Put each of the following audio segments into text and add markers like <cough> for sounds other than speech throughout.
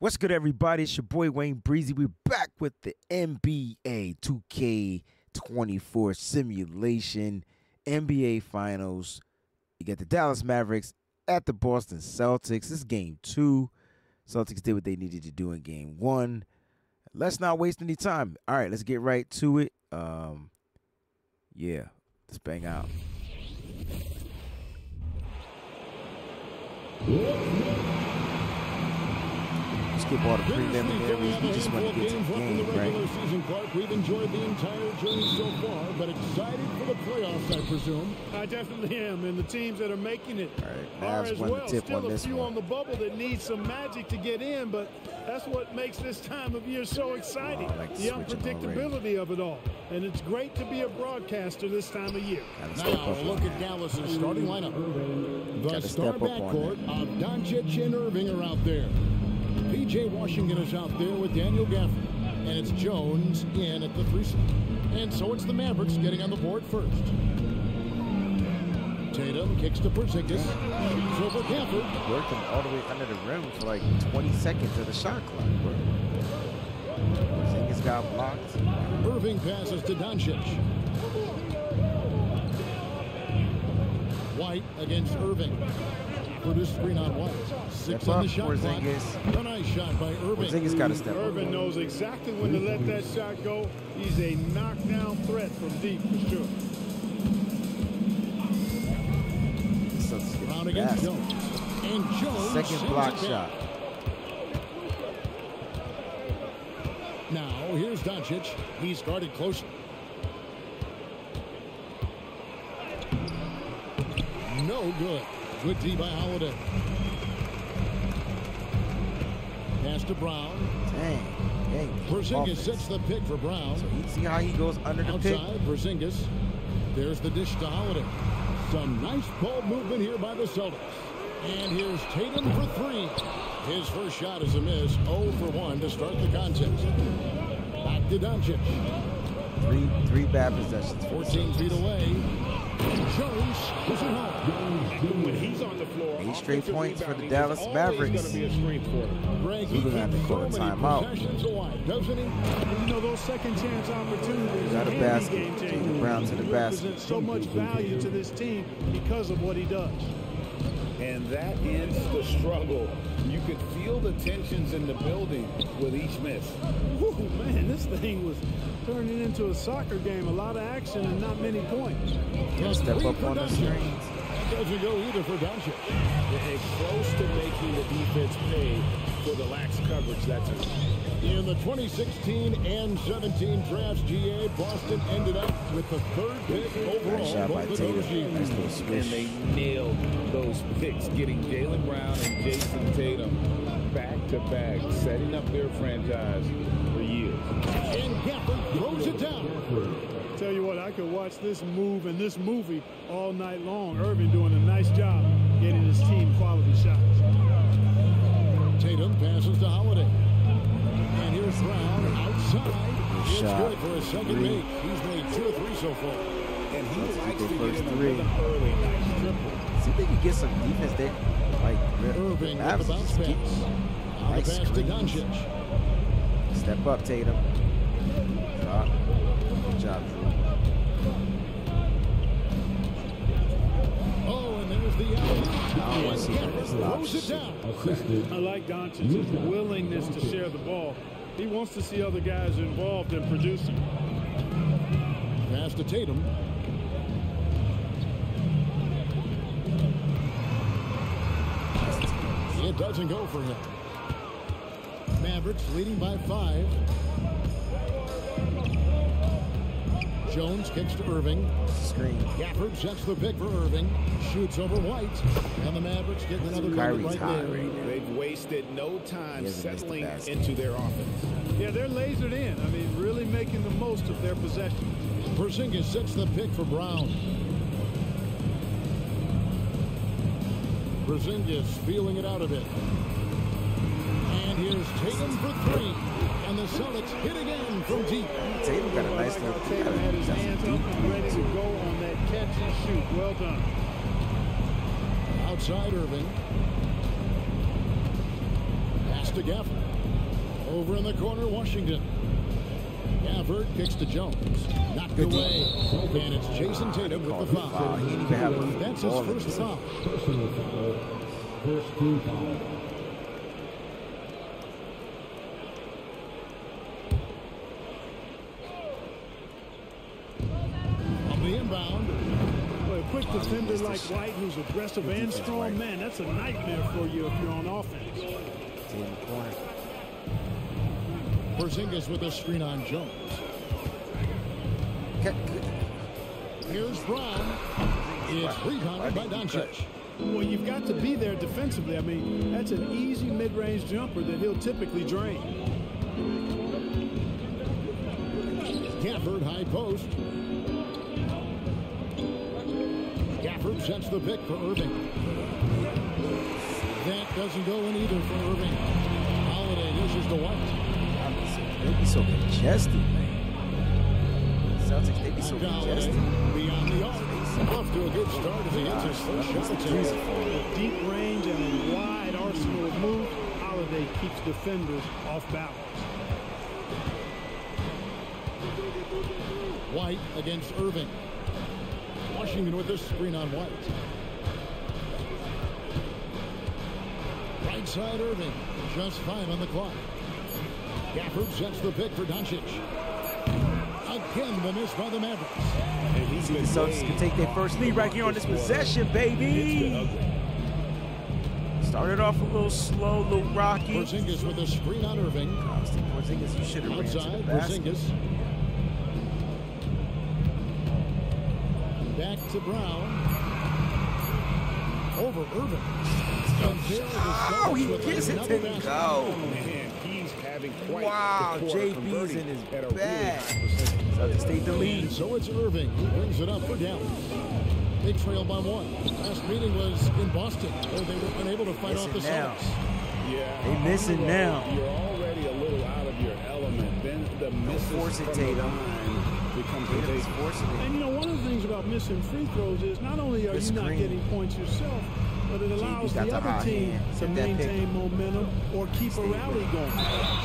What's good, everybody? It's your boy Wayne Breezie. We're back with the NBA 2K24 simulation, NBA Finals. You got the Dallas Mavericks at the Boston Celtics. This is game two. Celtics did what they needed to do in game one. Let's not waste any time. All right, let's get right to it. Um, yeah, let's bang out. Skip all the preliminaries. We just want to get to the game, right? Season, Clark. We've enjoyed the entire journey so far, but excited for the playoffs, I presume. I definitely am, and the teams that are making it right, are as well. Still a few one. on the bubble that need some magic to get in, but that's what makes this time of year so exciting. Oh, like the unpredictability of it all. And it's great to be a broadcaster this time of year. Now, look at Dallas' starting lineup. The star backcourt of Doncic and Irving are out there. P.J. Washington is out there with Daniel Gafford. And it's Jones in at the three And so it's the Mavericks getting on the board first. Tatum kicks to Porzingis. Shoots over Gafford. Worked him all the way under the rim for like 20 seconds of the shot clock. Porzingis got blocked. Irving passes to Doncic. White against Irving. Produce screen on White. Six on the shot clock. A nice shot by. Porzingis got to step up. knows exactly when to let that shot go. He's a knockdown threat from deep for sure. Against Jones. And Jones Second block shot. Now, here's Doncic. He's started close. No good. Good D by Holiday. Pass to Brown. Dang. Dang. Porzingis sets the pick for Brown. So you see how he goes under the pick? Outside, Porzingis. There's the dish to Holiday. Some nice ball movement here by the Celtics. And here's Tatum for three. His first shot is a miss. 0 for 1 to start the contest. Back to Doncic. Three, three bad possessions. 14 feet away. Jones is it home. When he's on the floor, Eight straight offensive points for the Dallas Mavericks. gonna be a strength for them. Greg, We're he gonna have to keeps call so a many timeout. possessions alive, doesn't he? And you know those second chance opportunities Got a basket. game Jaylen changers. Brown to the He basket. so much value to this team because of what he does. And that ends the struggle. You could feel the tensions in the building with each miss. Whew, man, this thing was turning into a soccer game. A lot of action and not many points. Gotta step Three up on the Doncic. screens. That doesn't go either for Doncic. And close to making the defense pay for the lax coverage that's In the 2016 and 17 drafts, GA, Boston ended up with the third pick overall. Nice shot by both of those Tatum. years. Nice and they nailed those picks, getting Jaylen Brown and Jayson Tatum back to back, setting up their franchise for years. And Gafford throws it down. Tell you what, I could watch this move and this movie all night long. Irving doing a nice job getting his team quality shots. Tatum passes to Holiday. And here's Brown outside. It's shot. good for a second Three. make. He's made two or three so far. And he Let's likes to their get first in three. early. Nice triple. See if they can get some defense there. Like, Irving with the Mavs bounce just pass. keep- On the Nice pass to. Doncic. Step up, Tatum. Drop. Good job, Jrue. Oh, and there's the alley. I don't want to see none this throws it down. I like Doncic's willingness to share the ball. He wants to see other guys involved in producing. Pass to Tatum. It doesn't go for him. Mavericks leading by five. Jones kicks to Irving. Screen. Gafford sets the pick for Irving. Shoots over White. And the Mavericks get another Kyrie's right hot there. right now. They've wasted no time He the settling into their offense. Yeah, they're lasered in. I mean, really making the most of their possession. Porzingis sets the pick for Brown. Porzingis feeling it out a bit. And here's Tatum for three. And the Celtics hit again from deep. Tatum got a I nice like little how Tatum had his hands deep up and ready to go on that catch and shoot. Well done. Outside Irving. Pass to Gafford. Over in the corner, Washington. Gafford kicks to Jones. Knocked Good away. And it's Jayson Tatum with the Foul. foul. He didn't even have a That's his first his- foul. Personal foul. First team foul. On the inbound, Well, a quick defender like White, who's aggressive and strong, man, that's a nightmare for you if you're on offense. Tatum corner. Porzingis with a screen on Jones. Here's Brown. It's rebounded by Doncic. Well, you've got to be there defensively. I mean, that's an easy mid-range jumper that he'll typically drain. Gafford high post. Gafford sets the pick for Irving. That doesn't go in either for Irving. Holiday dishes to White. They be so congested, man. Celtics, they be so congested. beyond the arc. Off to a good start as he hits his first shot Easy attempt. for him. With deep range and a wide arsenal of moves, Holiday keeps defenders off balance. White against Irving. Washington with this screen on White. Right side Irving. Just five on the clock. Gafford sets the pick for Doncic. Again, the miss by the Mavericks. And he's See, the been Celtics can take their first lead right here on this possession, baby. Started off a little slow, a little rocky. Porzingis with a screen on Irving. Porzingis, you should have ran to the basket. Porzingis. To Brown. Over Irving. And Oh, he Celtics gets it to go. Man, he's having quite Wow, JB's in his at really bag. high percentage. Celtics the lead. So it's Irving who brings it up for Dallas. They trail by one. Last meeting was in Boston, where they were unable to fight off the Missing now. Celtics. Yeah, They on missing road, now. You're already a little out of your element. Then the misses force it, from Tatum. the line becomes a Tatum's big forcing it. And you know, one of the things about missing free throws is not only are The you not getting points yourself, but it allows got the the other team to Set pick. maintain momentum or keep a rally going.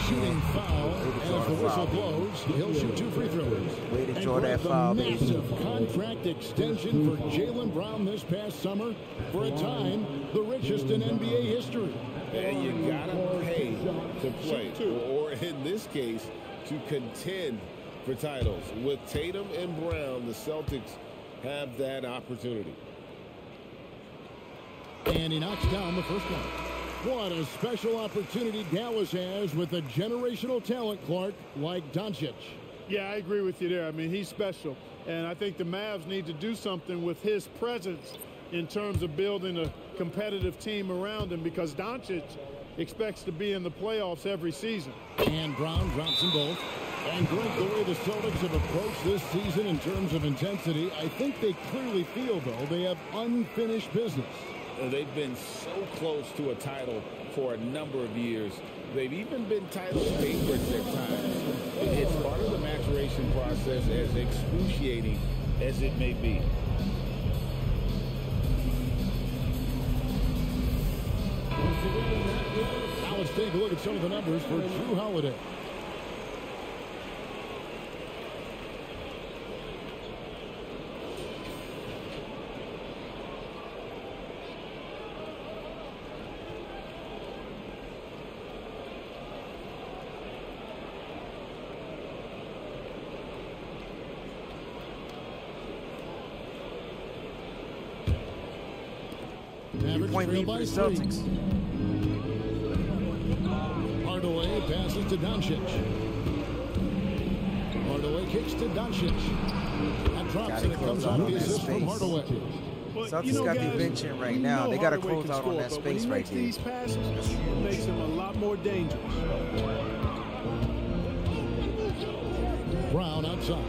Shooting foul as the whistle blows. He'll shoot two free throws. Way to And draw that the foul, baby. massive contract extension for Jaylen Brown this past summer. For a time, the richest in NBA history. And you gotta pay to play, or, or in this case, to contend for titles. With Tatum and Brown, the Celtics have that opportunity. And he knocks down the first one. What a special opportunity Dallas has with a generational talent, Clark, like Doncic. Yeah, I agree with you there. I mean, he's special. And I think the Mavs need to do something with his presence in terms of building a competitive team around him because Doncic expects to be in the playoffs every season. And Brown drops them both. And Greg, the way the Celtics have approached this season in terms of intensity, I think they clearly feel, though, they have unfinished business. They've been so close to a title for a number of years. They've even been title favorites at times. It's part of the maturation process, as excruciating as it may be. Take a look at some of the numbers for Jrue Holiday. Three-point lead for the. Celtics. To Doncic. Hardaway kicks to Doncic. That drops Gotta and it comes out off on the that assist from. Hardaway. But, Celtics got the bench in right now. They gotta Hardaway close can out on that space right there. these passes, it makes him a lot more dangerous. Brown outside.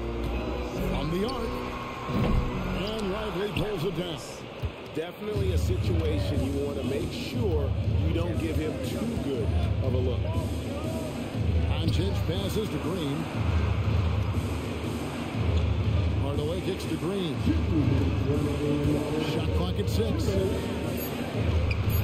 On the arc. And Lively pulls it down. Definitely a situation you want to make sure you don't give him too good of a look. Doncic passes to Green. Hardaway kicks to Green. Shot clock at six.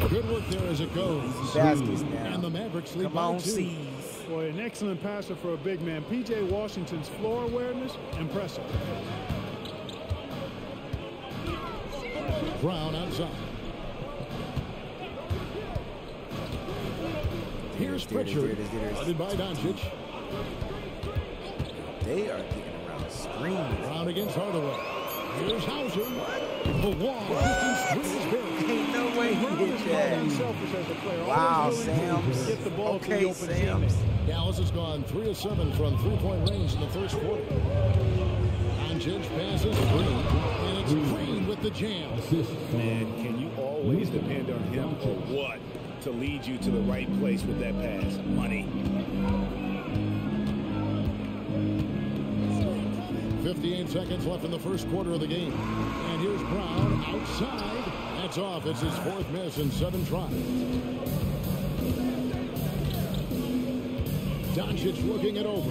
Good work there as it goes. Baskets now. And the Mavericks lead Come by on, two. C's. Boy, an excellent passer for a big man. P.J. Washington's floor awareness, impressive. Brown outside. Here's There it is, Pritchard. there it is, there it is. Guarded by Doncic. They are getting around screens. Brown against Hardaway. Here's Hauser. The long distance three is. Ain't no way he Brown hit is not that. as. Wow, Always Sams. Get the ball to the Okay, open Sams. teammate. Dallas has gone 3 of 7 from three point range in the first quarter. Doncic passes Green, and it's Green with the jam. Man, can you always depend on him or what to lead you to the right place with that pass? Money. 58 seconds left in the first quarter of the game. And here's Brown outside. That's off. It's his fourth miss in seven tries. Doncic looking it over.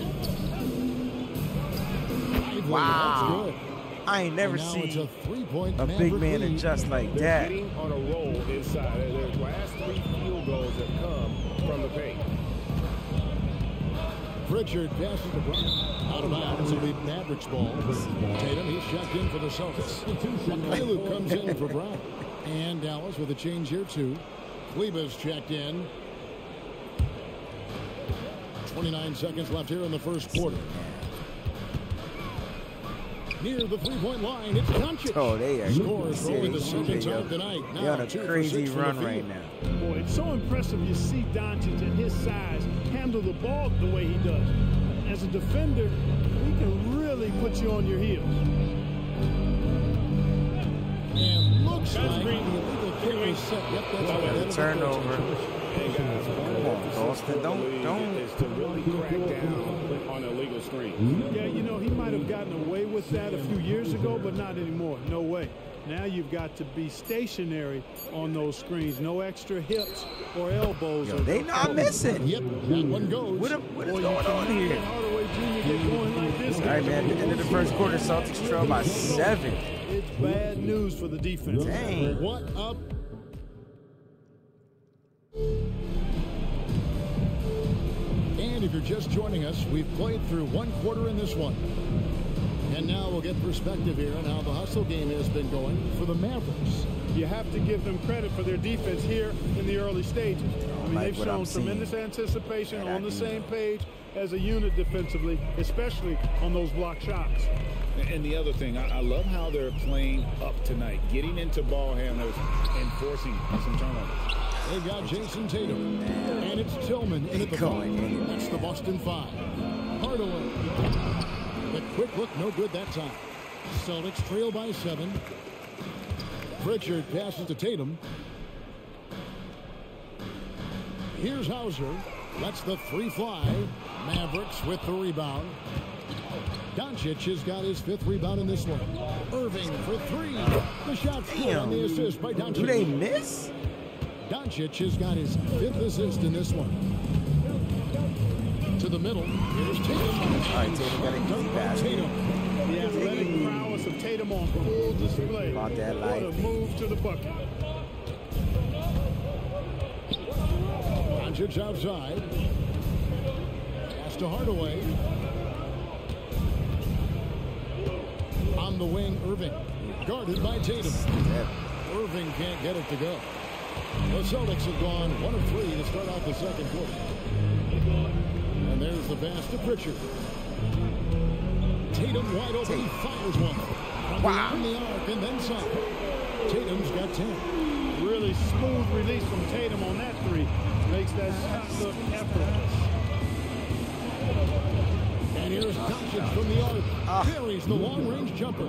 Lively, Wow. That's good. I ain't never And now it's a seen three-point a big man lead. adjust like They're that. getting on a roll inside. Their last three field goals have come paint. Pritchard passes to Brown. Out of bounds. It'll be Mavericks ball. Tatum, he's checked in for the Celtics. Kaleb comes in for Brown. And Dallas with a change here, too. Kleber's checked in. 29 seconds left here in the first quarter. Near the three-point line, it's Doncic. Oh, they are Scores for the serious. second They time are- tonight. They Now on a crazy six the run right now. Boy, it's so impressive you see Doncic at his size handle the ball the way he does. As a defender, he can really put you on your heels. And looks That's like green. the illegal kick is set. Yep, that's Well, a turnover. Hey guys, one of the on, emphasis Boston. of the Don't- don't- is to really crack down on illegal screens. Yeah, you know, he might have gotten away with that a few years ago, but not anymore. No way. Now you've got to be stationary on those screens. No extra hips or elbows. Yo, or they not missing. Yep, that one goes. What, what is Boy, going on here? let Hardaway Jr. going like this. All right, man. At the end of the first quarter, Celtics trail by seven. It's bad news for the defense. Dang. What up? If you're just joining us, we've played through one quarter in this one. And now we'll get perspective here on how the hustle game has been going for the Mavericks. You have to give them credit for their defense here in the early stages. I mean, like they've shown tremendous anticipation on the I do. same page as a unit defensively, especially on those block shots. And the other thing, I, I love how they're playing up tonight, getting into ball handlers and forcing some turnovers. They've got Jayson Tatum. And it's Tillman in at the five. That's the Boston five. Hardaway. The quick look, no good that time. Celtics trail by seven. Pritchard passes to Tatum. Here's Hauser. That's the three fly. Mavericks with the rebound. Doncic has got his fifth rebound in this one. Irving for three. The shot's good on the assist by Doncic. Do they miss? Doncic has got his fifth assist in this one. To the middle. Here's Tatum. All right, Tatum got a by basket. Tatum. The athletic prowess of Tatum on full display. About that What a move to the bucket. Doncic outside. Pass to Hardaway. On the wing, Irving. Guarded by Tatum. Irving can't get it to go. The Celtics have gone one of three to start out the second quarter. And there's the pass to Pritchard. Tatum wide open. He fires one. From Wow. beyond the arc and then some. Tatum's got 10. Really smooth release from Tatum on that three. Makes that shot look effortless. And here's Doncic from the arc. Ah. Carries the long-range jumper.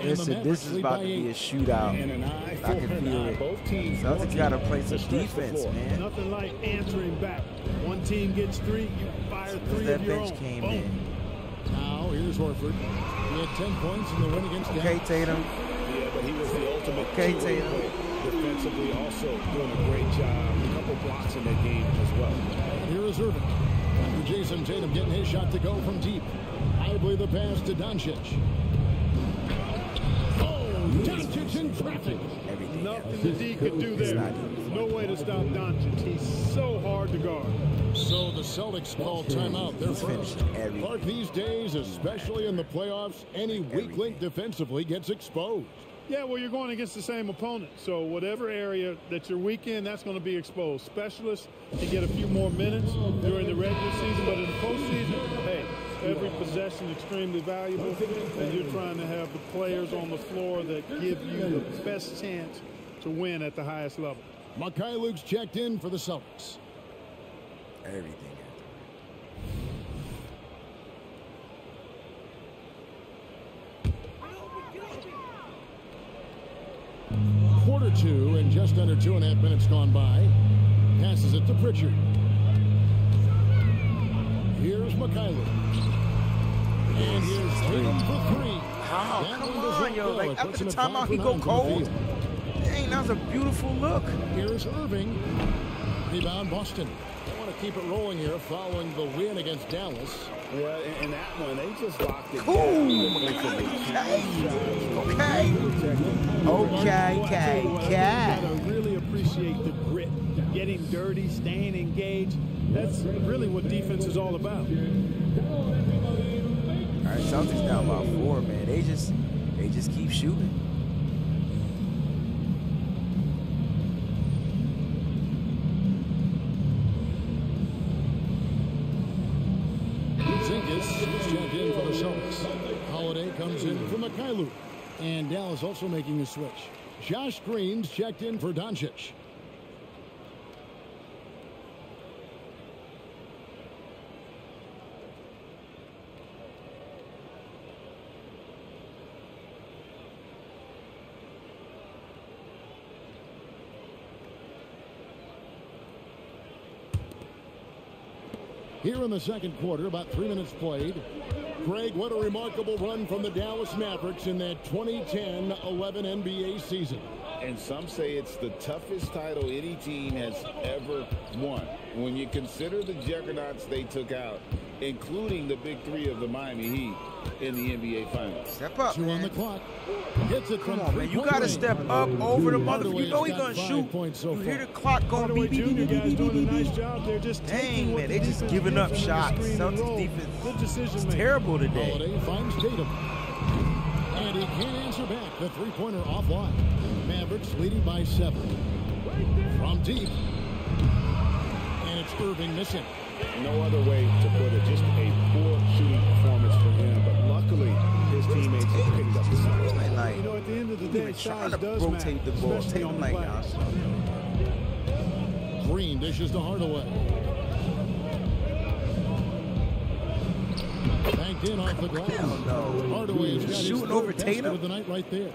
And the Listen, this is about to be a shootout. And an I can feel it. Both teams Celtics got to play to some defense, man. Nothing like answering back. One team gets three, you fire three That of your bench own. came Boom. in. Now here's Horford. He had 10 points in the win against Okay, Dallas. Tatum. Yeah, but he was the ultimate Okay, Tatum. Defensively, also doing a great job. A couple blocks in that game as well. Here is Irving. After Jayson Tatum getting his shot to go from deep. Idly the pass to Doncic. Oh, Doncic in traffic. Everything. Nothing the D could do there. No way to stop Doncic. He's so hard to guard. So the Celtics call timeout. They're first. Clark, these days, especially in the playoffs, any weak link defensively gets exposed. Yeah, well, you're going against the same opponent. So whatever area that you're weak in, that's going to be exposed. Specialists can get a few more minutes during the regular season, but in the postseason, hey, every possession extremely valuable, and you're trying to have the players on the floor that give you the best chance to win at the highest level. Mykhailiuk's checked in for the Celtics. Everything. Quarter two and just under two and a half minutes gone by. Passes it to Pritchard. Here's Mykhailiuk. And here's Tatum for three. Oh, That come on, not yo. Like, It after the him at five timeout, he go nine from cold. Dang, that was a beautiful look. Here's Irving. Rebound Boston. They want to keep it rolling here following the win against Dallas. Well, in, in that one, they just locked it Cool. down defensively. Okay. Okay, Well, I tell okay, I okay. Gotta really appreciate the grit, getting dirty, staying engaged. That's really what defense is all about. All right, Celtics down by four, man. They just, they just keep shooting. Zingas is checked in for the Celtics. Holiday comes in for Mykhailiuk. And Dallas also making a switch. Josh Green's checked in for Doncic. Here in the second quarter, about three minutes played. Greg, what a remarkable run from the Dallas Mavericks in that 2010-11 NBA season. And some say it's the toughest title any team has ever won. When you consider the juggernauts they took out, including the big three of the Miami Heat in the NBA Finals. Step up, Two on the clock. Gets it Come on, man. You gotta step up over the mother. You know he gonna shoot. so You hear the clock going Hardaway beep, beep, Jr. beep, guys beep, beep, nice beep. job. They're just Dang, man, they the just giving up them in the shots. Celtics defense Good decision It's terrible today. Holiday finds Tatum. And he can't answer back. The three-pointer offline. Mavericks leading by seven. From deep. And it's Irving missing. No other way to put it. Just a poor shooting performance for him. But luckily, his teammates have picked up the slack. Man, like, You know, at the end of the day, trying size to does rotate matter, the ball. especially Take on him the like, glass. nah, Green dishes to Hardaway. Banked in off the glass. Hell no. Hardaway has got his Shooting over basket Tatum? of the night right there.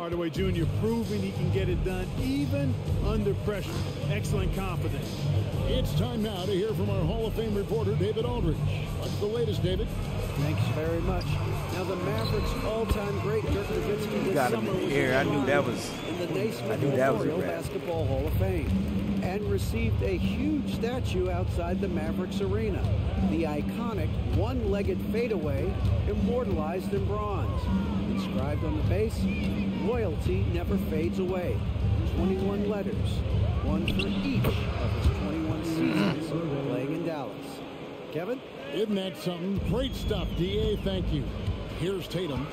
Hardaway Jr. proving he can get it done even under pressure. Excellent confidence. It's time now to hear from our Hall of Fame reporter, David Aldridge. What's the latest, David? Thanks very much. Now the Mavericks' all-time great Dirk Nowitzki this got him summer in the was air. I knew that was- in the Naismith I knew that was a Memorial. Basketball Hall of Fame and received a huge statue outside the Mavericks arena. The iconic one-legged fadeaway immortalized in bronze. Inscribed on the base, loyalty never fades away. 21 letters, one for each of his 21 seasons playing in Dallas. Kevin? Isn't that something? Great stuff, DA. Thank you. Here's Tatum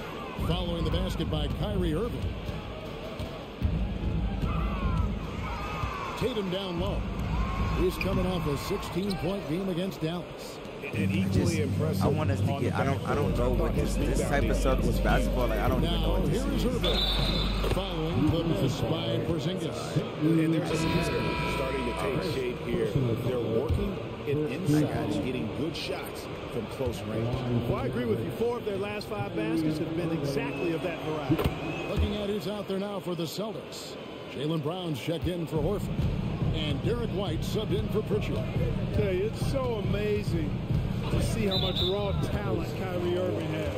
following the basket by Kyrie Irving. Tatum down low. He's coming off a 16-point game against Dallas. And just- I want us to get. I don't. I don't know what this this type of Celtics basketball. Like I don't even know Now, what this here's is. Oh, Irving following the miss by Porzingis. And there's a pattern starting to take shape here. They're working it inside, getting good shots from close range. Well, I agree with you. Four of their last five baskets have been exactly of that variety. Looking at who's out there now for the Celtics. Jaylen Brown's checked in for Horford. And Derrick White subbed in for Pritchard. tell you, it's so amazing to see how much raw talent Kyrie Irving has.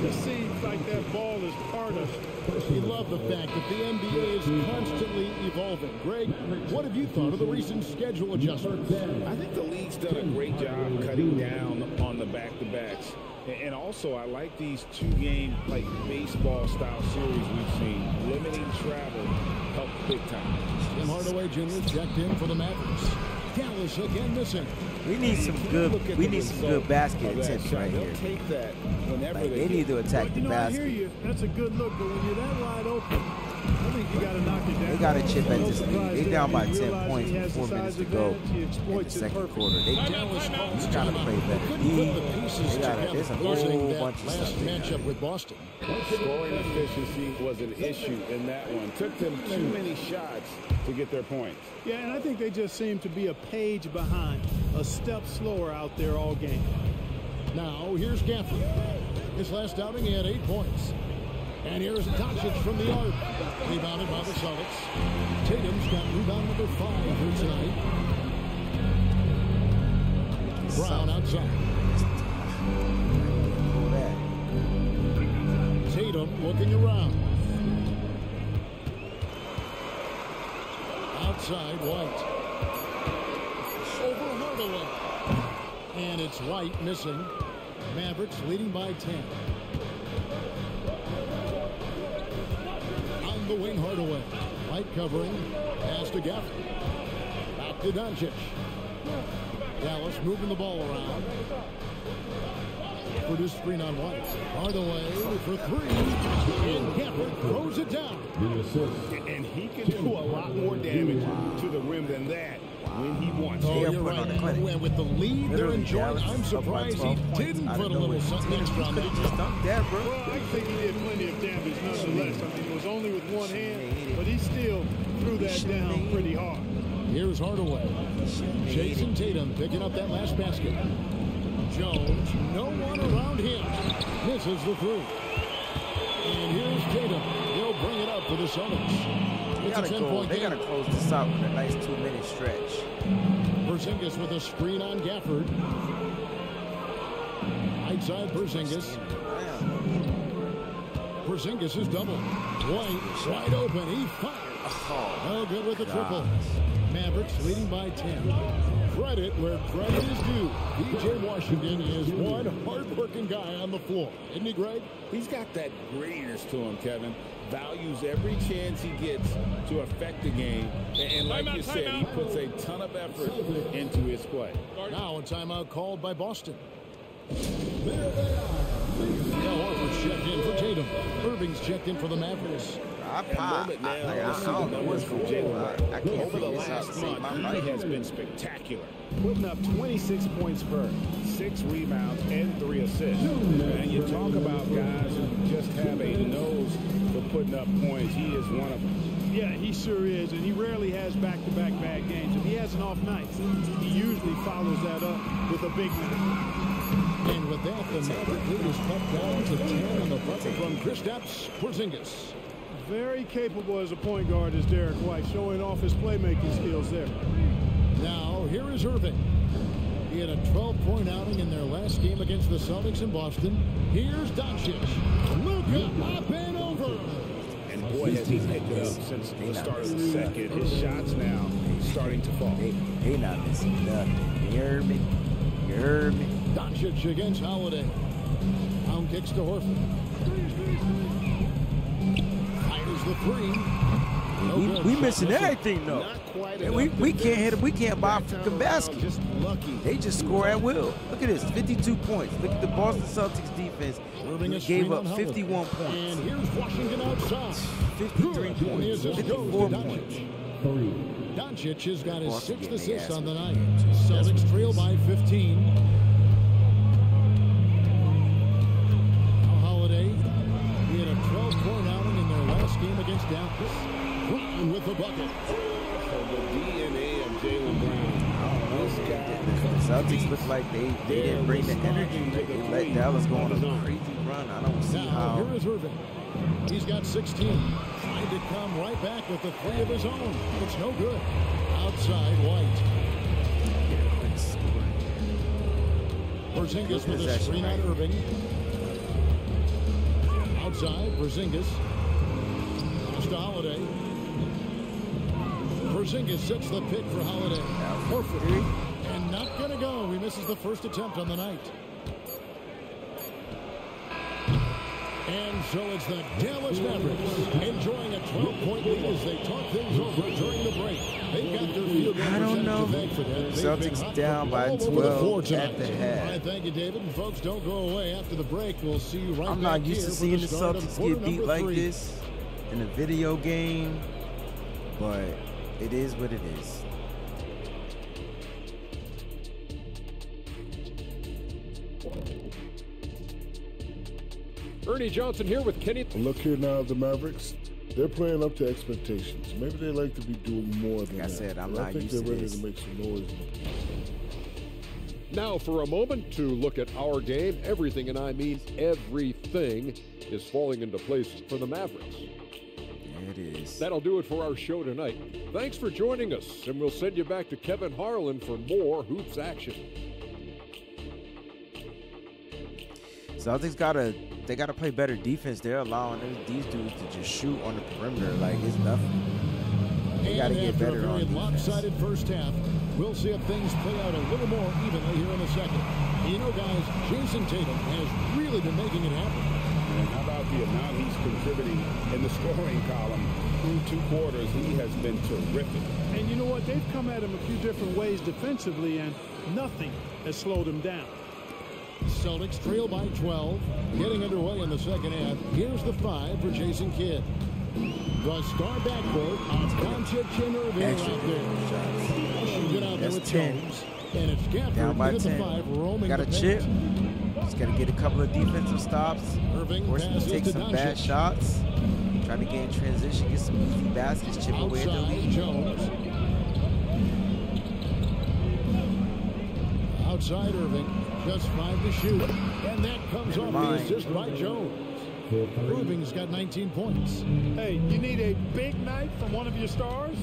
To see like that ball is part of it. We love the fact that the NBA is constantly evolving. Greg, what have you thought of the recent schedule adjustments? I think the league's done a great job cutting down on the back-to-backs. And- And also, I like these two-game, like baseball-style series we've seen. Limiting travel help big time. Tim Hardaway Jr. checked in for the Mavericks. Dallas again missing. We need some good. We need some good basket attempts right here. take that whenever Like they, they need to attack But, the know, I hear basket. you. That's a good look, but when you're that wide open, They got to chip at this lead. They there. down by 10 points he with four the minutes to go in the second quarter. They just calls they gotta play better. Couldn't He, the pieces they gotta, together. there's a Losing whole bunch of last stuff. they matchup with Boston. Scoring efficiency was an issue in that one. Took them too many shots to get their points. Yeah, and I think they just seem to be a page behind, a step slower out there all game. Now, here's Gaffney. His last outing, he had eight points. And here's Doncic from the arc. Rebounded by the Celtics. Tatum's got rebound number five here tonight. Brown outside. Tatum looking around. Outside, White. Over Hardaway. And it's White missing. Mavericks leading by 10. On the wing, Hardaway. White covering. Pass to Gaffney. Back to Doncic. Dallas moving the ball around. Produced screen on White. Hardaway for three. And Gafford throws it down. The assist. And he can do a lot more damage to the rim than that when he wants. Oh, you're right. on the clinic. And with the lead they're enjoying, Dallas I'm is up by surprised he didn't out put a little something extra on that Just shot. dunk that, bro. Well, I think damage nonetheless. I mean, it was only with one hand, but he still threw that down pretty hard. Here's Hardaway. Jayson Tatum picking up that last basket. Jones, no one around him. Misses the three. And here's Tatum. He'll bring it up for the Celtics. They It's a gotta 10 go. point They gotta close this out with a nice two minute stretch. Porzingis with a screen on Gafford. Right side Porzingis. Porzingis is double. White wide open. He fires. Oh, No good with the triple. Mavericks leading by 10. Credit where credit is due. P.J. Washington is one hard-working guy on the floor. Isn't he, Greg? He's got that grittiness to him, Kevin. Values every chance he gets to affect the game. And, and like you said, he puts a ton of effort into his play. Now a timeout called by Boston. There they Now oh, Horford oh, checked in for Irving's checked in for the Mavericks. I pop. moment I, now, I, I, let's don't the know what's numbers from going Jaylen on. I can't Over the figure out last to my month, he has been spectacular, putting up 26 points per, six rebounds, and three assists. And you talk about guys who just have a nose for putting up points. He is one of them. Yeah, he sure is, and he rarely has back-to-back bad games. If he has an off night, he usually follows that up with a big night. And with that, the Maverick lead is cut down to 10 on the bucket from Kristaps Porzingis. Very capable as a point guard is Derrick White, showing off his playmaking skills there. Now, here is Irving. He had a 12-point outing in their last game against the Celtics in Boston. Here's Doncic. Luka up and over. And boy, has he picked up since the start of the second. His shots now starting to fall. They, they not missing nothing. You heard me? You heard me? Doncic against Holiday. Pound kicks to Horford. Fires the three. No We, we missing everything though. Not quite And we, we can't hit. We can't buy freaking basket. Just lucky. They just score at will. Look at this, 52 points. Look at the Boston Celtics defense. They gave up on Holiday. 51 points. And here's Washington outside. 53 Good. Points. 54 points. Doncic. Has got his sixth assist on the night. again, too. That's Celtics trail by 15. Now Holiday, he had a 12-point outing in their last game against Dallas. Brown with the bucket. So the DNA of Jaylen Brown. This The guy Celtics look like they, they didn't bring the energy. They, they let Dallas go on a crazy run. I don't see Now, how. here is Irving. He's got 16. Trying to come right back with the three of his own. It's no good. Outside White. Get a quick score. Porzingis with a possession screen on Irving. Outside, Porzingis. Pass Holiday. Porzingis sets the pick for Holiday. Horford. And not going to go. He misses the first attempt on the night. And so it's the Dallas Mavericks enjoying a 12-point lead as they talk things over during the break. They've got their field goal I don't know. percentage to thank for that. They've been Celtics down by all over the 12 at the half. Right, thank you, David. And folks, don't go away after the break. We'll see you right I'm back not used to seeing the start Celtics get beat like this in a video game, but it is what it is. Ernie Johnson here with Kenny. Look here now, the Mavericks. They're playing up to expectations. Maybe they like to be doing more than Like I that. said, I'm But I think used they're to ready this. to make some noise. Now, for a moment, to look at our game. Everything, and I mean everything, is falling into place for the Mavericks. It is. That'll do it for our show tonight. Thanks for joining us, and we'll send you back to Kevin Harlan for more hoops action. Celtics gotta they gotta play better defense. They're allowing these- dudes to just shoot on the perimeter like it's nothing. They gotta get better a on defense. lopsided first half, we'll see if things play out a little more evenly here in a second. You know, guys, Jayson Tatum has really been making it happen. And how about the amount he's contributing in the scoring column through two quarters? He has been terrific. And you know what? They've come at him a few different ways defensively, and nothing has slowed him down. Celtics trail by 12, getting underway in the second half. Here's the five for Jason Kidd. The star backcourt of Doncic and Irving Extra out there. shots. Washington out there That's with 10. Jones. And it's Gafford Down by the 10. five, roaming Got a the chip. paint. Just gotta get a couple of defensive stops. Irving Force them passes to take some bad Doncic. shots. Try to get in transition, get some easy baskets, chip away at the lead. Jones. Outside Irving, just five to shoot. And that comes Never off mind. the assist by Jones. Irving's got 19 points. Hey, you need a big night from one of your stars?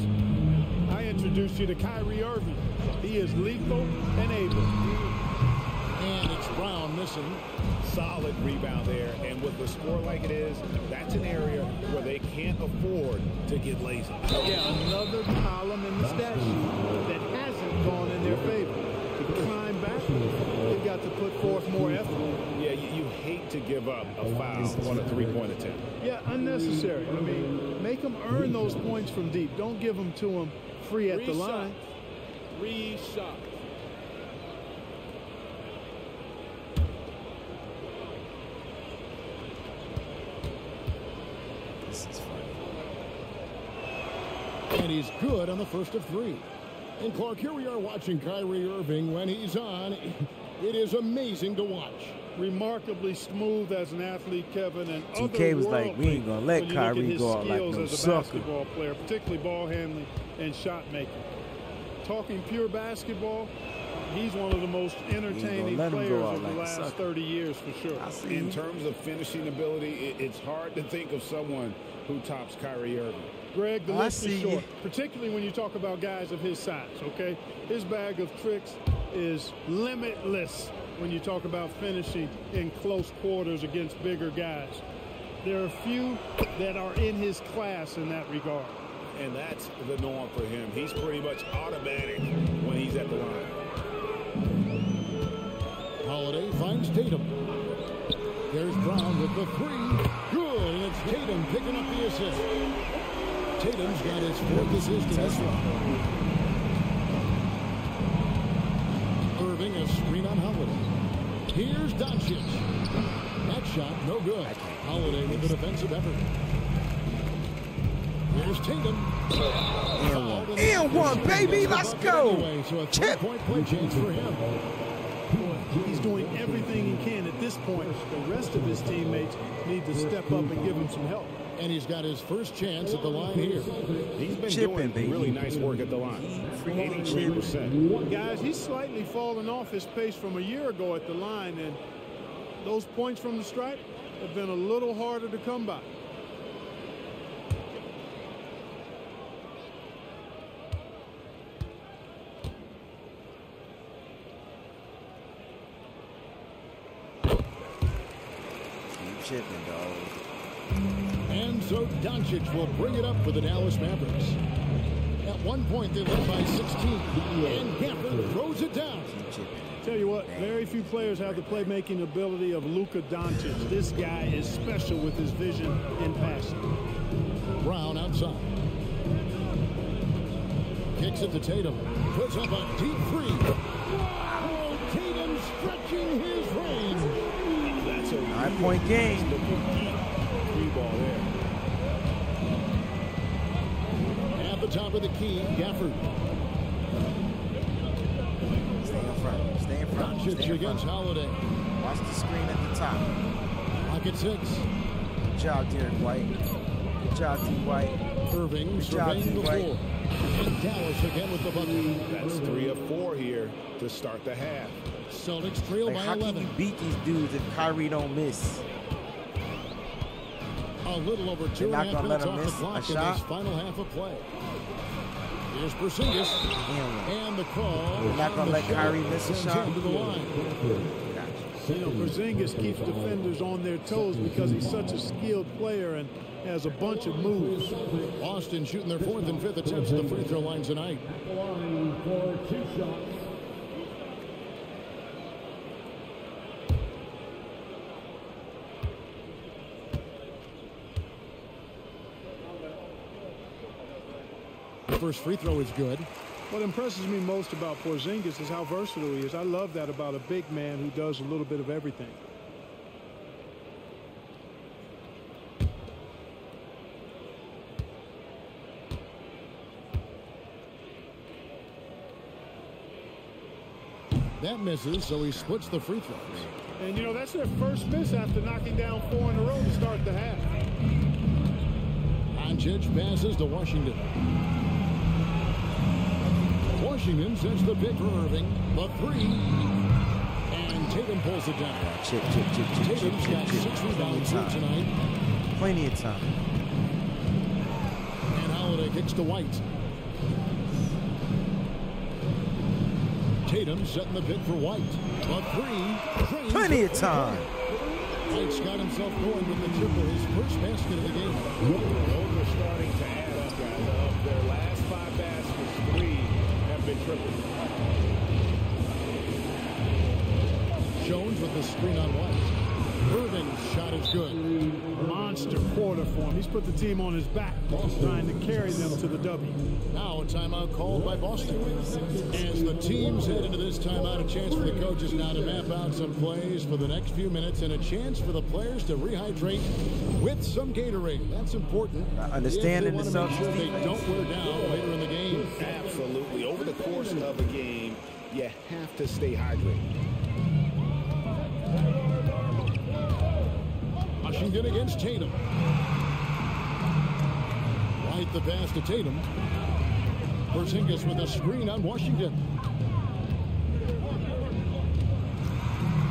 I introduce you to Kyrie Irving. He is lethal and able. Brown missing. Solid rebound there. And with the score like it is, that's an area where they can't afford to get lazy. Yeah, another column in the stat sheet that hasn't gone in their favor. To climb back, they've got to put forth more effort. Yeah, you, you hate to give up a foul on a three-point attempt. Yeah, unnecessary. I mean, make them earn those points from deep. Don't give them to them free at the line. Three shots. And he's good on the first of three. And Clark, here we are watching Kyrie Irving when he's on. It is amazing to watch. Remarkably smooth as an athlete, Kevin, and 2K was like, we ain't gonna let when you Kyrie his go out like skills no as a sucker. basketball player, particularly ball handling and shot making. Talking pure basketball, he's one of the most entertaining let him go players out of the like a last sucker. 30 years for sure. In terms of finishing ability, it's hard to think of someone who tops Kyrie Irving. Greg, the I list see is short, particularly when you talk about guys of his size, okay? His bag of tricks is limitless when you talk about finishing in close quarters against bigger guys. There are few that are in his class in that regard. And that's the norm for him. He's pretty much automatic when he's at the line. Holiday finds Tatum. There's Brown with the three. Good. And it's Tatum picking up the assist. Tatum's got his fourth assist in this one. Irving a screen on Holiday. Here's Doncic. That shot no good. Holiday with the defensive effort. Here's Tatum. And one. And one, baby. Let's go. Anyway, so a Chip. three-point play chance for him. He's doing everything he can at this point. The rest of his teammates need to step up and give him some help. And he's got his first chance at the line here. He's been Chipping, doing baby. really nice work at the line. Free 83%. Guys, he's slightly fallen off his pace from a year ago at the line, and those points from the stripe have been a little harder to come by. Keep chipping, dog. And so Doncic will bring it up for the Dallas Mavericks. At one point, they led by 16. And Gafford throws it down. Tell you what. what? Very few players have the playmaking ability of Luka Doncic. This guy is special with his vision and passing. Brown outside. Kicks it to Tatum. Puts up a deep three. Wow, Tatum stretching his range. That's a Nine-point game. Three ball there. Top of the key, Gafford. Stay in front. Stay in front. Stay Doncic in against front. Holiday. Watch the screen at the top. Pocket six. Good job, Derrick White. Good job, D. White. Irving Good job, surveying the D-White. floor. And Dallas again with the bucket. That's three of four here to start the half. Celtics trail Like, by how can you beat these dudes if Kyrie don't miss? A little over two and a not half gonna let minutes him off the miss a clock in this final half of play. Here's Porzingis. Damn. And the call. They're not gonna let Kyrie miss a shot? to the line. You know, Porzingis keeps defenders on their toes because he's such a skilled player and has a bunch of moves. Boston shooting their fourth and fifth attempts at the free throw line tonight. Line for two shots. The first free throw is good. What impresses me most about Porzingis is how versatile he is. I love that about a big man who does a little bit of everything. That misses, so he splits the free throws. And, you know, that's their first miss after knocking down four in a row to start the half. Doncic passes to Washington. Washington sends the pick for Irving. The three. And Tatum pulls it down. Chip, chip, chip, chip, chip, Tatum's chip, got chip. six Plenty of rebounds here time. tonight. Plenty of time. And Holiday kicks to White. Tatum setting the pick for White. A three. Plenty of time. White's got himself going with the triple, his first basket of the game. Those are starting to Jones with the screen on White. Irving's shot is good. Monster quarter for him. He's put the team on his back, trying to carry them to the W. Now a timeout called by Boston. As the teams head into this timeout, a chance for the coaches now to map out some plays for the next few minutes and a chance for the players to rehydrate with some Gatorade. That's important. Understanding the they want to make Celtics sure they don't wear down later in the game. Absolutely. Over course of a game, you have to stay hydrated. Washington against Tatum. Right the pass to Tatum. Porzingis with a screen on Washington.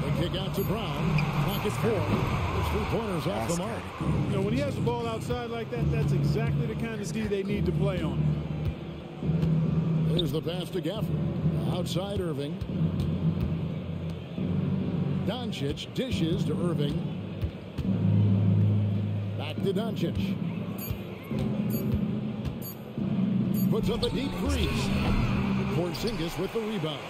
The kick out to Brown. Pocket four. His three pointers off the mark. You know, when he has the ball outside like that, that's exactly the kind of D they need to play on. There's the pass to Gafford. Outside Irving. Doncic dishes to Irving. Back to Doncic. Puts up a deep three. Porzingis with the rebound.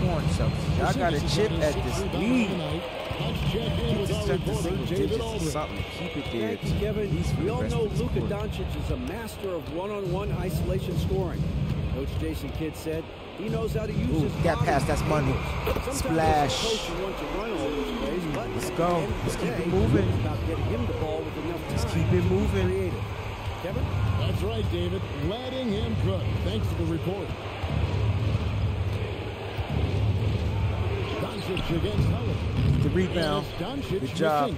Come on, Celtics. Y'all got a chip at this lead. Let's check in with our reporter, David Aldridge. something. Keep it there. Thank you, Kevin. At least for We all know of this Luka. Doncic is a master of one-on-one isolation scoring. Coach Jason Kidd said he knows how to use Ooh, his got body. past, that's money. Sometimes Splash. as a coach, you want to run all those plays, Let's go. the end of Let's keep it moving. it's about getting him the ball with enough time. Just keep it moving. Kevin? That's right, David. Letting him cook. Thanks for the report. Doncic against Howard. The rebound. And it's Doncic Good job.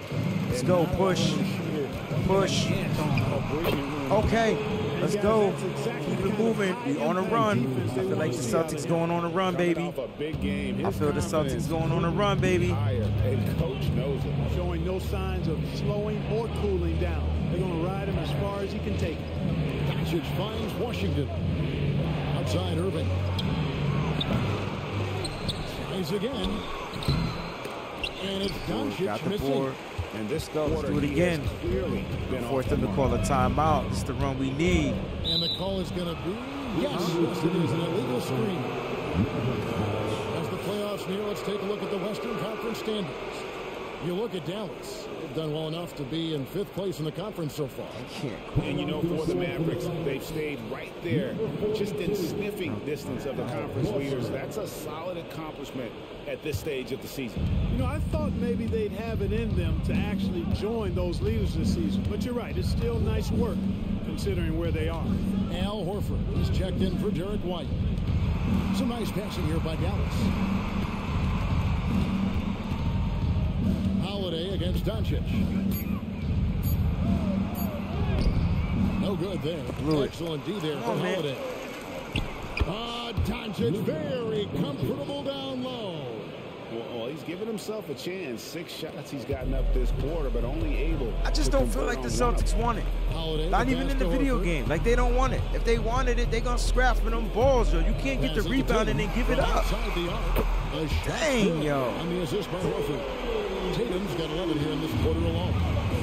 Let's go. Push. Push. Okay. Let's go. Keep it moving. We on a run. I feel like the Celtics going on a run, baby. off a big game. I feel the Celtics going on a run, baby. and coach knows it. Showing no signs of slowing or cooling down. They're going to ride him as far as he can take him. Doncic finds Washington. Outside Irving. Tries again. And it's Got the board. And this go. Let's do it again. Force them the to call a timeout. It's the run we need. And the call is going to be, yes, yes it is, an illegal screen. As the playoffs near, let's take a look at the Western Conference standings. You look at Dallas. They've done well enough to be in fifth place in the conference so far. And you know, for the Mavericks, they've stayed right there, just in sniffing distance of the conference leaders. That's a solid accomplishment at this stage of the season. You know, I thought maybe they'd have it in them to actually join those leaders this season. But you're right, it's still nice work considering where they are. Al Horford is checked in for Derrick White. Some nice passing here by Dallas. Holiday against Doncic. No good there. Blew it. Excellent D there for from on, man. Holiday. Ah, Doncic very comfortable down low. Well, well, he's giving himself a chance. Six shots he's gotten up this quarter, but only able. I just don't feel like the on one Celtics want it. Holiday. Not even in the video Horford. game. Like they don't want it. If they wanted it, they gonna scrap for them balls, yo. You can't get the it to rebound and then give it up. Outside the arc. A shot Dang, good yo. On the assist by Horford. Tatum's got 11 here in this quarter alone.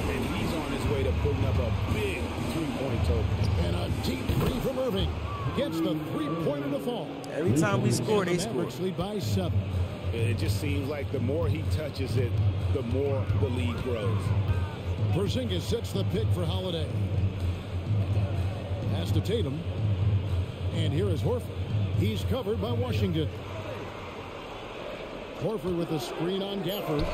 And he's on his way to putting up a big three-point total. And a deep three from Irving. Gets the three-pointer to fall. Every time we score, And they the score. Mavericks lead by seven. It just seems like the more he touches it, the more the lead grows. Porzingis sets the pick for Holiday. Pass to Tatum. And here is Horford. He's covered by Washington. Horford with a screen on Gafford.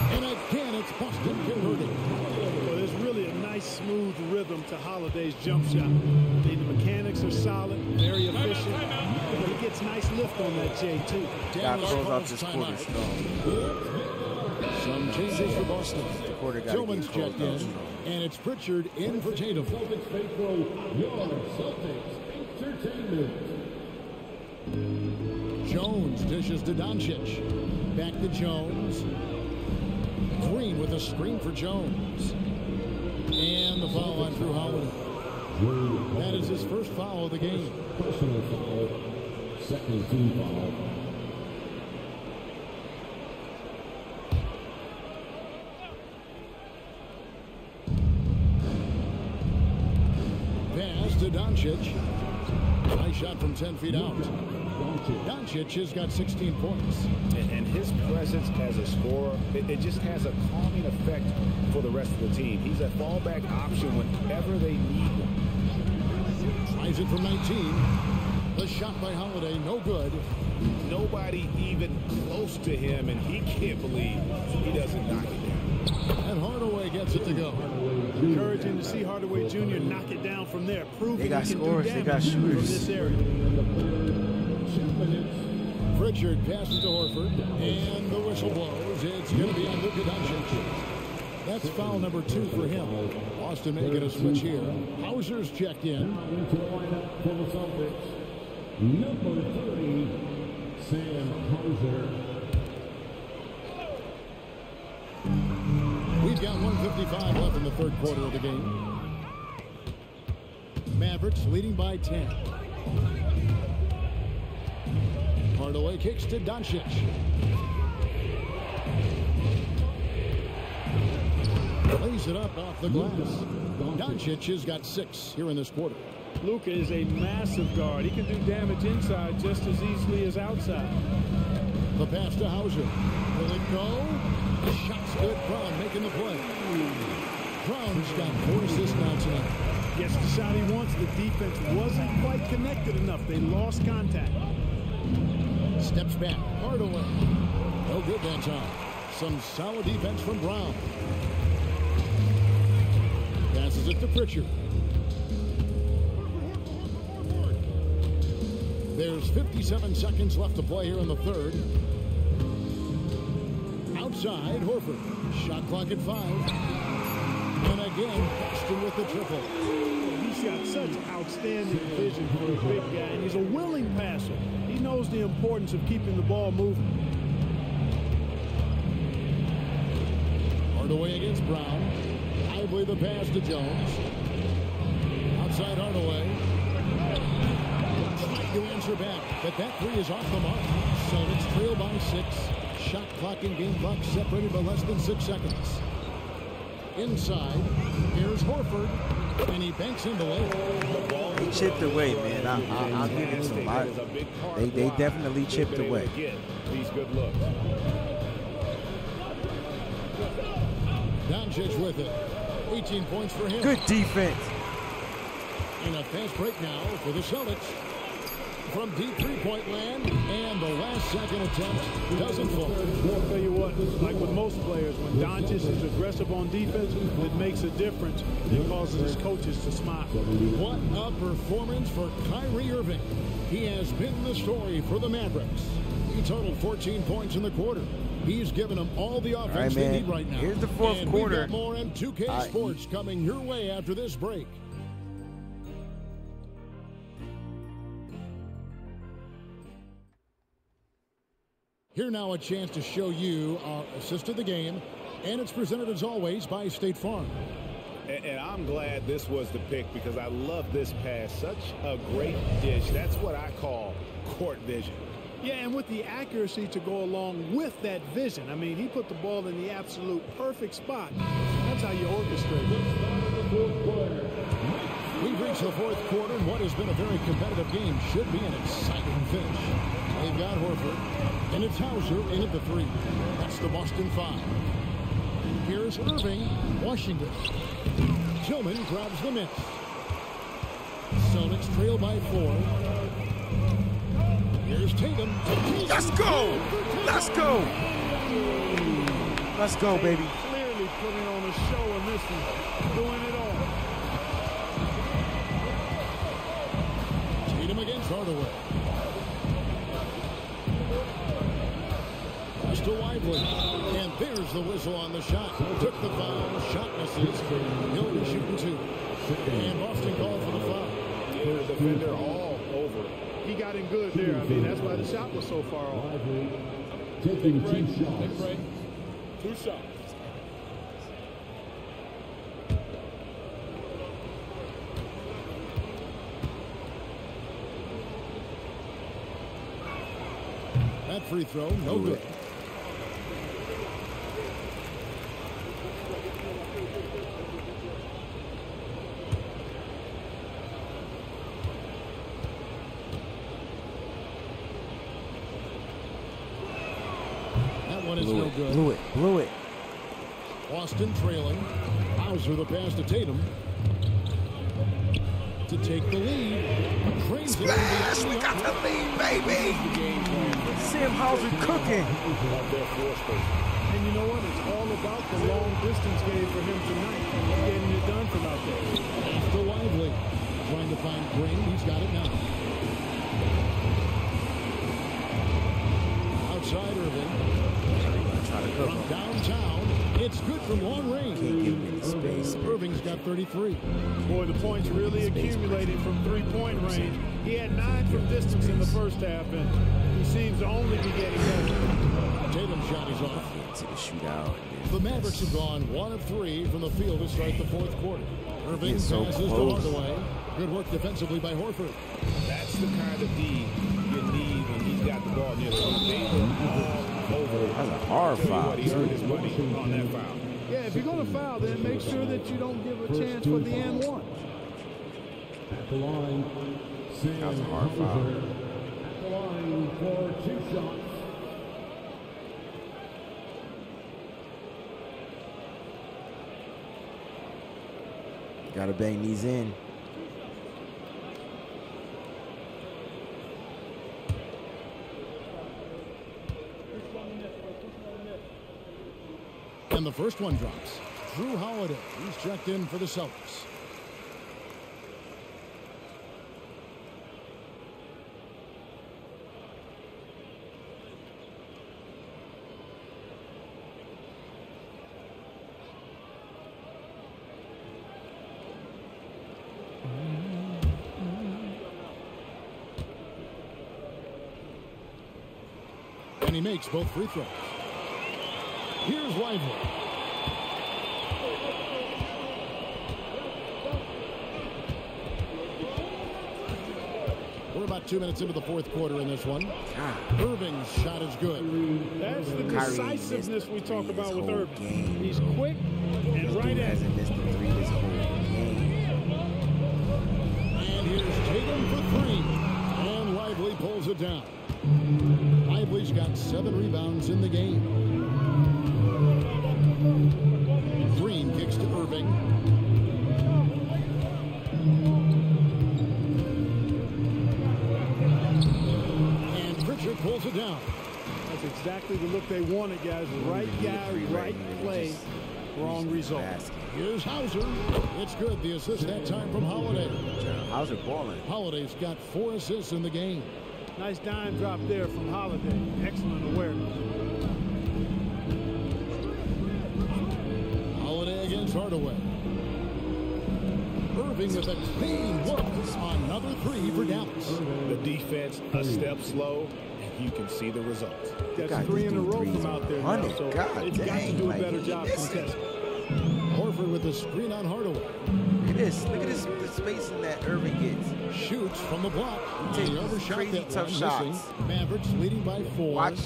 And again, it's Boston converting. Well, there's really a nice smooth rhythm to Holiday's jump shot. The mechanics are solid, very efficient. But he gets nice lift on that J too. Got Dallas close out calls quarter strong. Some changes for Boston. The quarter got Tillman's checked in, strong. and it's Pritchard in for Tatum. Celtics faithful, your Celtics Entertainment. Jones dishes to Doncic. Back to Jones. Green with a screen for Jones. And the foul line through Holiday. That is his first foul of the game. Personal foul, second team foul. Pass to Doncic. Nice shot from 10 feet out. Doncic has got 16 points. And, and his presence as a scorer, it, it just has a calming effect for the rest of the team. He's a fallback option whenever they need one. Tries it from 19. The shot by Holiday, no good. Nobody even close to him, and he can't believe he doesn't knock it down. And Hardaway gets it to go. Encouraging to see Hardaway Jr. knock it down from there, proving They got he can scorers, do they damage got from shooters. This area. Pritchard passes to Horford, and the whistle blows. It's going to be on Luka Doncic. That's foul number two for him. Boston making a switch here. Hauser's checked in. Number 30, Sam Hauser. We've got 155 left in the third quarter of the game. Mavericks leading by 10. Hardaway kicks to Doncic. Lays it up off the glass. Doncic has got six here in this quarter. Luka is a massive guard. He can do damage inside just as easily as outside. The pass to Hauser. Will it go? Shot's good. Brown making the play. Brown's got four assists now tonight. Gets the shot he wants. The defense wasn't quite connected enough. They lost contact. Steps back. Hardaway. No good that time. Some solid defense from Brown. Passes it to Pritchard. There's 57 seconds left to play here in the third. Outside, Horford. Shot clock at five. And again, Boston with the triple. He's got such outstanding vision for a big guy, and he's a willing passer. He knows the importance of keeping the ball moving. Hardaway against Brown. Lively the pass to Jones. Outside Hardaway. Trying to answer back, but that three is off the mark. Celtics trail by six. Shot clock and game clock separated by less than six seconds. Inside, here's Horford. And he banks in the lane. He chipped away, man. I, I, I'll give it to him. I, they, they definitely chipped away. These good looks. Doncic with it. 18 points for him. Good defense. And a fast break now for the Celtics. From deep three-point land, and the last second attempt doesn't fall. I'll tell you what, like with most players, when Doncic is aggressive on defense, it makes a difference. It causes his coaches to smile. What a performance for Kyrie Irving. He has been the story for the Mavericks. He totaled 14 points in the quarter. He's given them all the offense All right, they need right now. Here's the fourth and quarter. More in 2K Uh, Sports coming your way after this break. Here now a chance to show you our assist of the game, and it's presented as always by State Farm. And, and I'm glad this was the pick because I love this pass. Such a great dish. That's what I call court vision. Yeah, and with the accuracy to go along with that vision. I mean, he put the ball in the absolute perfect spot. That's how you orchestrate it. We've reached the fourth quarter, and what has been a very competitive game should be an exciting finish. They've got Horford, and it's Hauser in at the three. That's the Boston Five. Here's Irving, Washington. Tillman grabs the miss. Celtics trail by four. Here's Tatum. Let's go. Let's go. Let's go, baby. Clearly putting on a show in this one. Doing it all. Tatum against Hardaway. Pass to Lively. And there's the whistle on the shot. Took the foul. Shot misses. He'll shooting two. And Boston called for the foul. Yeah, the defender all over. He got in good there. I mean, that's why the shot was so far off. Taking two shots. Two shots. That free throw, no good. That one is Blew no it. good. Blew it. Blew it. Boston trailing. Hauser the pass to Tatum. To take the lead. Crazy. Splash! We got the lead, baby. Sam Hauser cooking. And you know what? It's all about the long distance game for him tonight. He's getting it done from out there. After Lively. Trying to find Green. He's got it now. Outside Irving. Try to cook From downtown. It's good from long range. Can't give him any space. Irving's got 33. Boy, the points really accumulated from three-point range. He had nine from distance in the first half, and he seems to only be getting better. Tatum shot is off. Get to the shootout. The Mavericks have gone one of three from the field to start the fourth quarter. Irving He's so passes close. to Hardaway. Good work defensively by Horford. That's the kind of D you need when he's got the ball near the rim. They were all over. That's a hard foul. he earned his money on that foul. Yeah, if you're going to foul, then make sure that you don't give a chance for the and one. At the line, Sam That was a hard foul. Hauser. At the line for two shots. Gotta bang these in. The first one drops. Jrue Holiday. He's checked in for the Celtics. And he makes both free throws. Here's Lively. We're about two minutes into the fourth quarter in this one. Irving's shot is good. That's the Kyrie decisiveness we talk about with Irving. Game, He's quick and this right at it. And here's Tatum for three. And Lively pulls it down. Lively's got seven rebounds in the game. Kicks. And Pritchard pulls it down. That's exactly the look they wanted, guys. Right guy, right play, wrong result. Here's Hauser. It's good. The assist that time from Holiday. Hauser balling. Holiday's got four assists in the game. Nice dime drop there from Holiday. Excellent awareness. Holiday Hardaway. Irving with a clean look. Another three for Dallas. The defense a hmm. step slow, and you can see the results. That's God, three in a row from out there now, so God it's got to do a better he job missing. contesting. Horford with a screen on Hardaway. Look at this. Look at this the spacing that Irving gets. Shoots from the block. Take He these overshot crazy that tough one, shots. missing. Mavericks leading by four. Watch.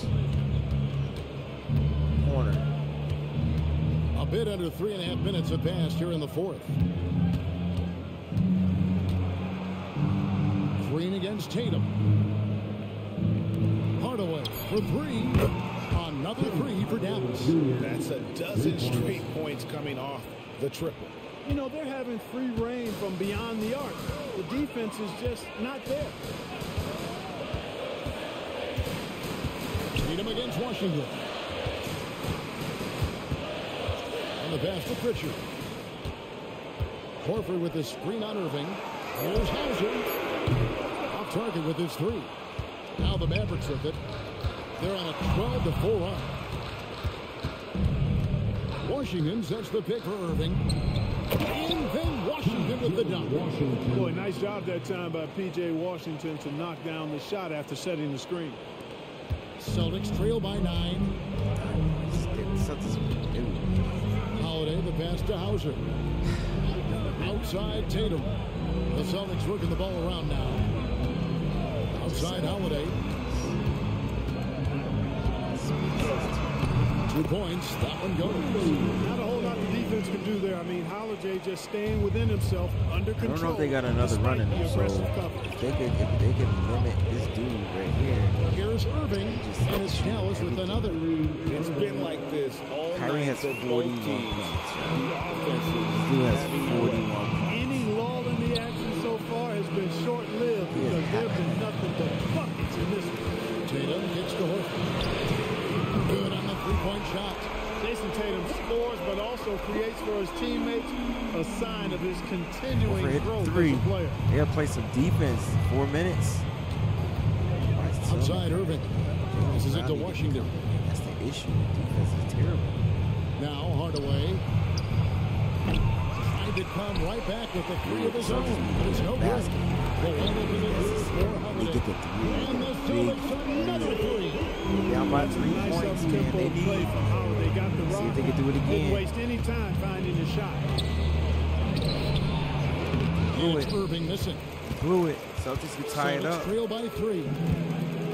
A bit under three and a half minutes have passed here in the fourth. Green against Tatum. Hardaway for three. Another three for Dallas. That's a dozen straight points coming off the triple. You know, they're having free reign from beyond the arc. The defense is just not there. Tatum against Washington. The pass to Pritchard. Horford with the screen on Irving. Here's Hauser. Off target with his three. Now the Mavericks with it. They're on a 12 to 4 run. Washington sets the pick for Irving. And then Washington with the dunk. Boy, nice job that time by P.J. Washington to knock down the shot after setting the screen. Celtics trail by nine. Pass to Hauser. <sighs> Outside Tatum. The Celtics working the ball around now. Outside Holiday. Two points. That one goes. Not a whole defense can do there. I mean, Holiday just staying within himself, under control. I don't know if they got another despite run in the them, so if they could if they could limit this dude right here. Here's Irving. And it's Dallas with another. It's been like this all Kyrie night has for 41 both points. teams. The offenses This dude has 41 points. Any lull in the action so far has been short-lived because there have been nothing but buckets in this one. Tatum gets to Horford. Good on the three-point shot. Jayson Tatum scores, but also creates for his teammates a sign of his continuing growth three. as a player. They gotta play some defense. Four minutes. Outside Irving. This is it to Washington. That's the issue. The defense is terrible. Now Hardaway. Tried to come right back with the three of his own. But it's no good. Basket. The one into the two for They Holiday. get the three. And the Big Celtics another three. Down by three points, man. They need. from Holiday. Got the See rock. If they can do it Didn't waste any time finding a shot. Blew It's it. Irving missing. Blew it. Celtics can tie it Celtics up. trail by three.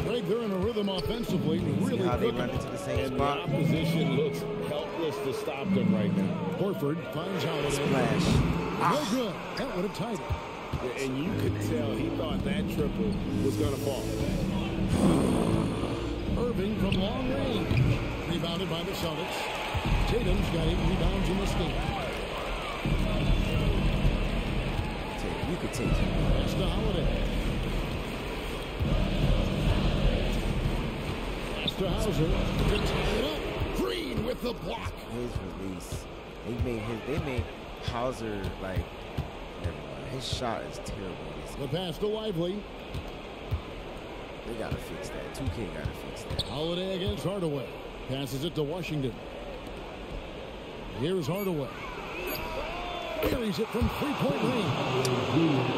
Greg, they're in a rhythm offensively. See Really how they cooking. run into the same And the opposition looks helpless to stop them right now. Horford finds Holiday. Splash. No ah. good. That would have tied it. Yeah, And you could tell he thought that triple was going to fall. Irving from long range. Rebounded by the Celtics. Tatum's got eight rebounds in this game. You could take it. Pass to Holiday. Pass to Hauser. Tie it up. Green with the block. His release. They made his. They made Hauser like. Never mind. His shot is terrible. The pass to Lively. They gotta fix that. 2K gotta fix that. Holiday against Hardaway. Passes it to Washington. Here's Hardaway. Carries it from three-point range.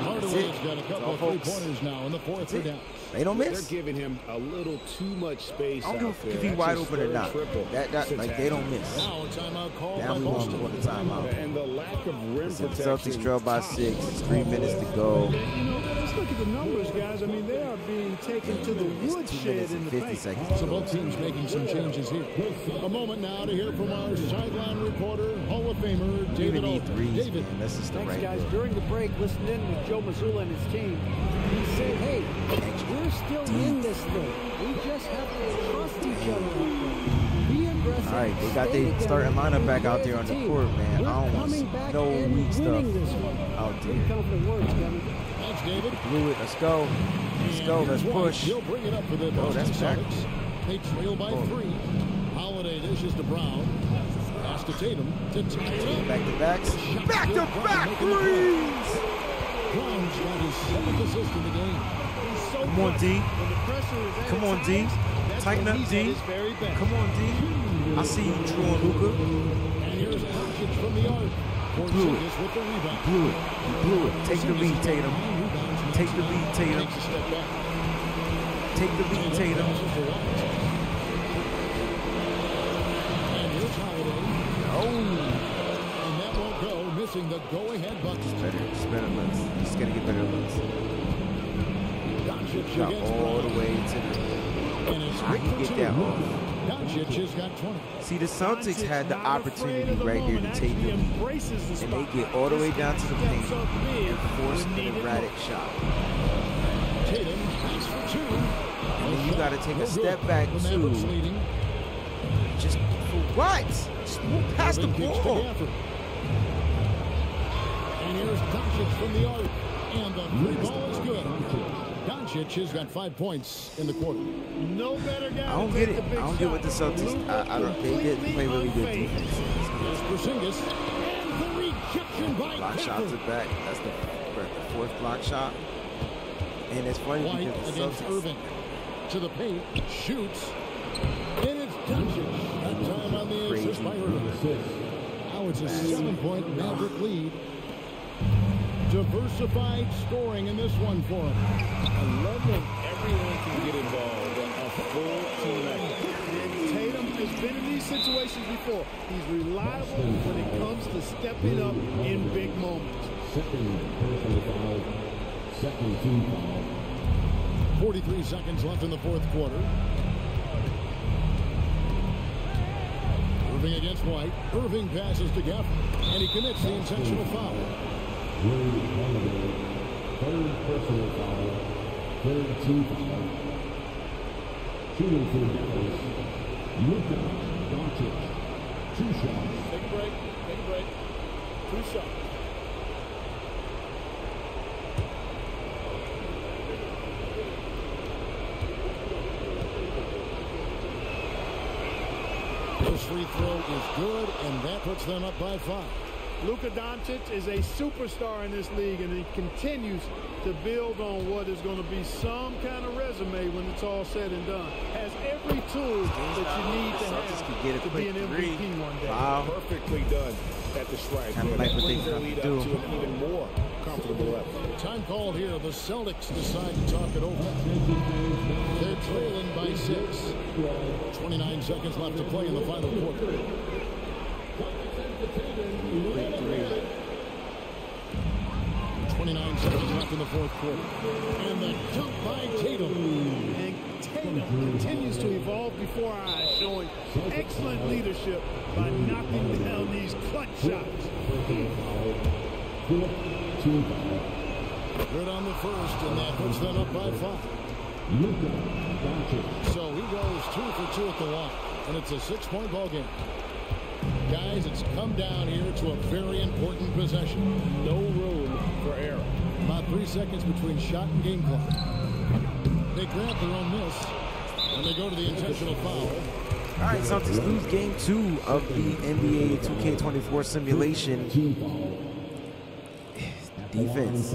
Hardaway's got a couple of three-pointers now in the fourth That's for it. Dallas. They don't miss. They're giving him a little too much space I don't out give a fuck there. if he That's wide open or not. That, that like they don't miss. Now a timeout called Now by we want Boston. for the timeout. And the lack of rim The protection. Celtics trail by six. Three minutes to go. You know, there's Let's look at the numbers, guys. I mean, they are being taken to the woodshed in the 50 paint. seconds. So both teams making some changes here. A moment now to hear from our sideline reporter, Hall of Famer David even need Alton. David, man. That's just the Thanks, right guys. look. During the break, listened in with Joe Mazzulla and his team. He said, hey, we're still in this thing. We just have to trust each other out there. Be aggressive. All right, they got stay their starting lineup back out there on the court, man. I don't want no weak stuff winning this one. out there. Confident words, Kevin. thanks, David. Blew it. Let's go. Let's go. Let's push. He'll bring it up for the Oh, that's back. Celtics. They trail by Oh. three. Holiday dishes to Brown. Pass to Tatum to up. Back to backs. Back to back making the play. threes. Brown's got his seventh assist in the game. So Come on. D. When the pressure is at Come on, D. Tighten up, D. at his very best. Come on, D. I see you, Jrue and Luka. And here's Doncic from the arc. Blew it. Porzingis with the rebound. Blew it. You blew it. Take the lead, Tatum. Take the lead, Tatum. Takes a step back. Take the lead, Tatum. Passes to White. And here's Oh. And that won't go, missing the go-ahead bucket. Better. Just better looks. Just gotta get better looks. Got all the way to the. It's I can get that off. Doncic has got 20. See, the Celtics had the opportunity right moment, to take the lead. And they get all the way down to the paint and force an erratic shot. Tatum, pass for two. And then you gotta take a step back, too. Just for what? Just move past the ball. And here's Doncic from the arc. And the three ball. Doncic has got five points in the quarter. No better guy. I don't get it. I don't get what the. Celtics. Luka I, I don't. They did play really good defense. Here's Porzingis. And the rejection by Block shots Gafford. are back. That's the, the fourth block shot. And it's funny White because the against Celtics. Irving. To the paint. Shoots. And it's Doncic. That time on the assist by Irving. Now it's a seven-point Maverick lead. Diversified scoring in this one for him. I love when everyone can get involved. A full team effort. Tatum has been in these situations before. He's reliable when it comes to stepping up in big moments. Second personal foul. Second team foul. 43 seconds left in the fourth quarter. Irving against White. Irving passes to Gafford, and he commits the intentional foul. Ray Holiday. Third personal foul. Third team foul. Shooting for Devils. Luka Doncic. Two shots. Take a break. Take a break. Two shots. This free throw is good, and that puts them up by five. Luka Doncic is a superstar in this league, and he continues to build on what is going to be some kind of resume when it's all said and done. Has every tool that you need to Celtics could get a have to be quick an three. MVP one day. Foul. Perfectly done at the strike. Kinda like what they brings their tried lead up do. to an even more comfortable level. Time called here. The Celtics decide to talk it over. They're trailing by six. 29 seconds left to play in the final quarter. 29 seconds in the fourth quarter. And the dunk by Tatum. And Tatum continues to evolve before our eyes, showing excellent leadership by knocking down these clutch shots. Good on the first, and that puts them up by five. So he goes two for two at the line, and it's a six-point ball game. Guys, it's come down here to a very important possession. No room for error. About three seconds between shot and game clock. They grab their own miss, and they go to the intentional foul. All right, Celtics lose game two of the NBA 2K24 simulation. Defense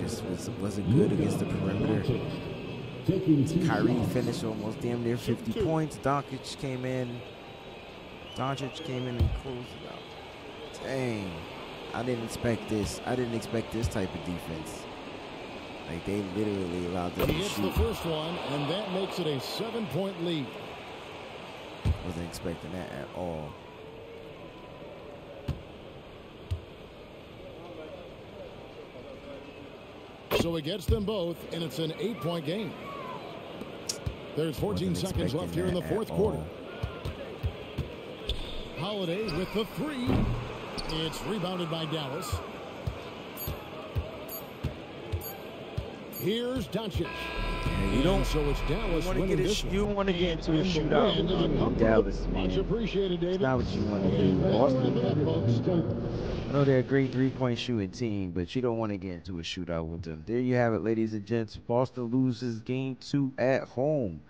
just was, wasn't good against the perimeter. Kyrie finished almost damn near 50 points. Doncic came in. Doncic came in and closed it out. Dang. I didn't expect this. I didn't expect this type of defense. Like they literally allowed them He to hits the first one, and that makes it a seven-point lead. Wasn't expecting that at all. So it gets them both, and it's an eight-point game. There's 14 seconds left here in the fourth quarter. Holiday with the three. It's rebounded by Dallas. Here's Doncic. Yeah, you don't. So it's Dallas want to winning get a, you want to get into a shootout in Dallas, man. Much appreciated, David. It's not what you want to do. Boston, I know they're a great three-point shooting team, but you don't want to get into a shootout with them. There you have it, ladies and gents. Boston loses game two at home.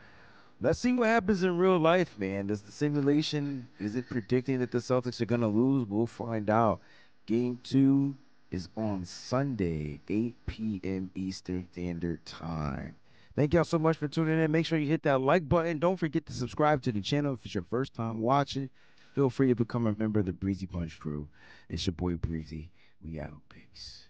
Let's see what happens in real life, man. Does the simulation is it predicting that the Celtics are gonna lose? We'll find out. Game two is on Sunday, 8 p.m. Eastern Standard Time. Thank y'all so much for tuning in. Make sure you hit that like button. Don't forget to subscribe to the channel if it's your first time watching. Feel free to become a member of the Breezie Punch crew. It's your boy Breezie. We out. Peace.